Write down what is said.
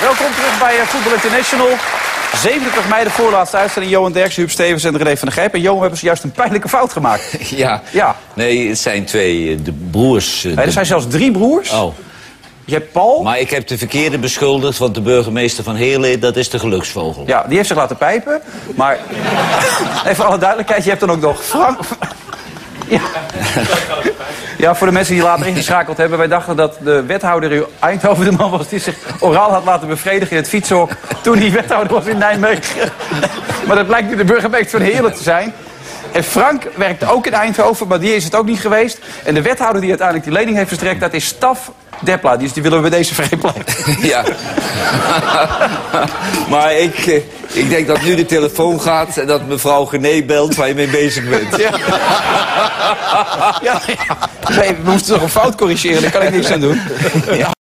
Welkom terug bij eh, Voetbal International. 27 mei de voorlaatste uitzending. Johan Derksen, Huub Stevens en René van der Gijp. En Johan, we hebben zojuist een pijnlijke fout gemaakt. Ja. Ja. Nee, het zijn twee, eh, de broers. eh, Nee, er de- zijn zelfs drie broers. Oh. Je hebt Paul. Maar ik heb de verkeerde beschuldigd, want de burgemeester van Heerlen, dat is de geluksvogel. Ja, die heeft zich laten pijpen. Maar even voor alle duidelijkheid, je hebt dan ook nog Frank... Ja. ja, voor de mensen die later ingeschakeld hebben. Wij dachten dat de wethouder in Eindhoven de man was die zich oraal had laten bevredigen in het fietshok. toen hij wethouder was in Nijmegen. maar dat blijkt nu de burgemeester van Heerlen te zijn. En Frank werkt ook in Eindhoven, maar die is het ook niet geweest. En de wethouder die uiteindelijk die lening heeft verstrekt, dat is Staf Depla. Dus die willen we bij deze vrijpleiten. Ja. maar ik, eh, ik denk dat nu de telefoon gaat en dat mevrouw Gené belt waar je mee bezig bent. Ja. ja, Nee, we moesten toch een fout corrigeren, daar kan ik niks aan doen.